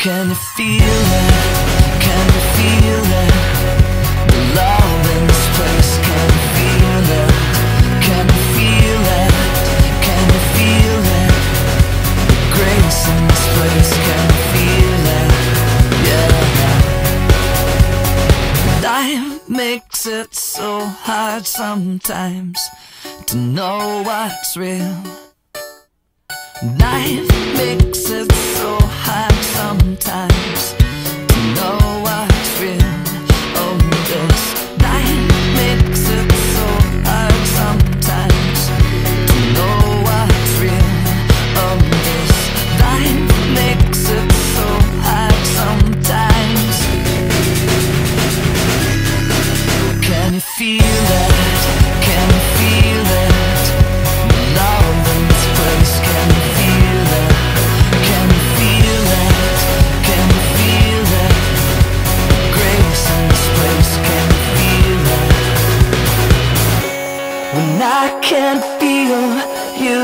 Can you feel it? Can you feel it? makes it so hard sometimes to know what's real. Life makes it so hard sometimes. feel it, can feel it. In this place, can feel it Can feel it, can feel it. Grace in this place, can feel it. When I can't feel you